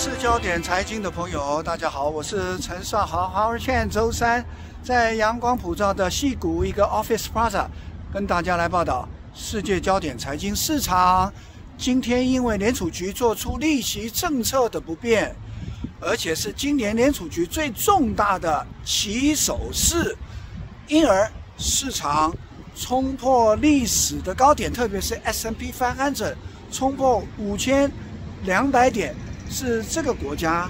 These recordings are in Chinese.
是焦点财经的朋友，大家好，我是陈少豪。豪儿券周三在阳光普照的戏谷一个 Office Plaza，跟大家来报道世界焦点财经市场。今天因为联储局做出利息政策的不变，而且是今年联储局最重大的起手式，因而市场冲破历史的高点，特别是 S&P 500冲破五千两百点。是这个国家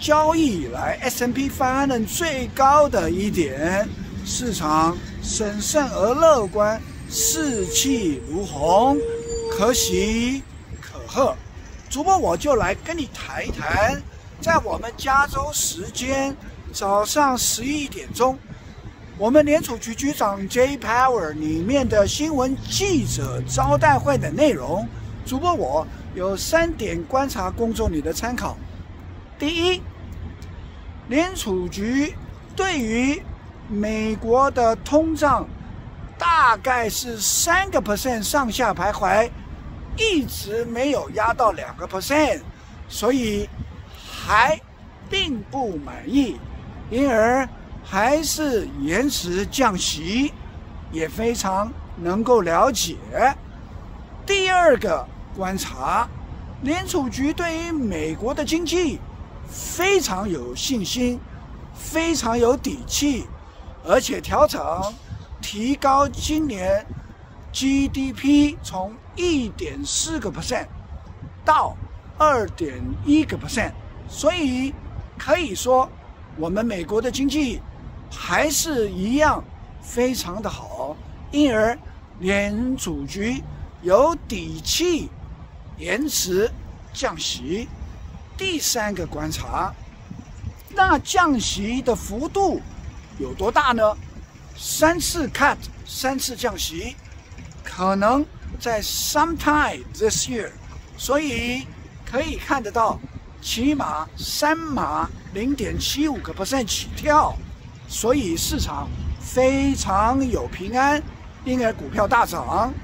交易以来 S&P 500最高的一点，市场审慎而乐观，士气如虹，可喜可贺。主播我就来跟你谈一谈，在我们加州时间早上十一点钟，我们联储局局长 J Power 里面的新闻记者招待会的内容。主播我。有三点观察工作你的参考：第一，联储局对于美国的通胀大概是三个 percent 上下徘徊，一直没有压到两个 percent，所以还并不满意，因而还是延迟降息，也非常能够了解。第二个。观察，联储局对于美国的经济非常有信心，非常有底气，而且调整提高今年 GDP 从一点四个 percent 到二点一个 percent，所以可以说我们美国的经济还是一样非常的好，因而联储局有底气。延迟降息，第三个观察，那降息的幅度有多大呢？三次 cut，三次降息，可能在 sometime this year，所以可以看得到，起码三码零点七五个 percent 起跳，所以市场非常有平安，因而股票大涨，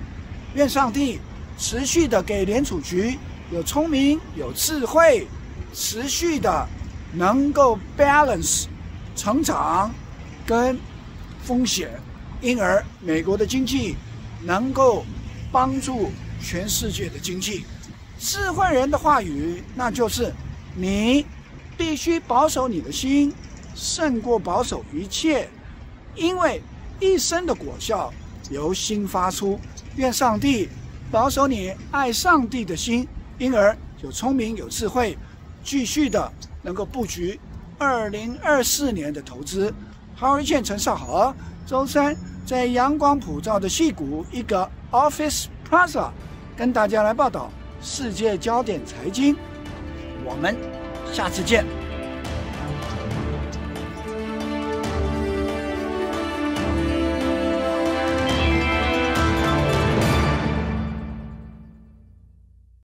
愿上帝。持续的给联储局有聪明有智慧，持续的能够 balance 成长跟风险，因而美国的经济能够帮助全世界的经济。智慧人的话语，那就是你必须保守你的心，胜过保守一切，因为一生的果效由心发出。愿上帝。保守你爱上帝的心，因而有聪明有智慧，继续的能够布局二零二四年的投资。好一见陈少豪，周三在阳光普照的戏谷一个 Office Plaza，跟大家来报道世界焦点财经。我们下次见。